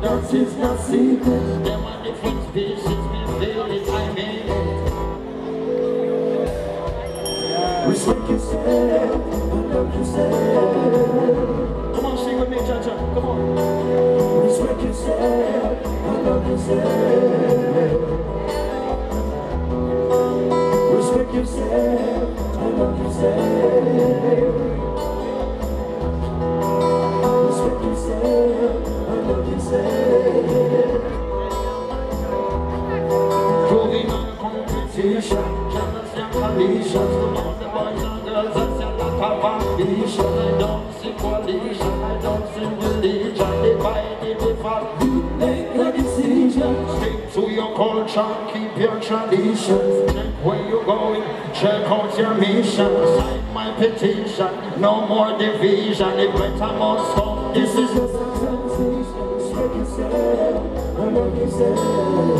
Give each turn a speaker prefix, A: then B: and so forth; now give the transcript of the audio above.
A: that is not secret. Them are different species, me feel it, I mean it.
B: Respect yourself, love yourself.
A: Come on, sing with me, cha-cha, come on.
B: Respect yourself, I love yourself. Respect yourself,
A: I
B: love yourself. Decision.
A: stick to your culture, keep your traditions Check where you're going, check out your mission Sign my petition, no more division If better must this is
B: Just a sensation. Respect yourself, yourself.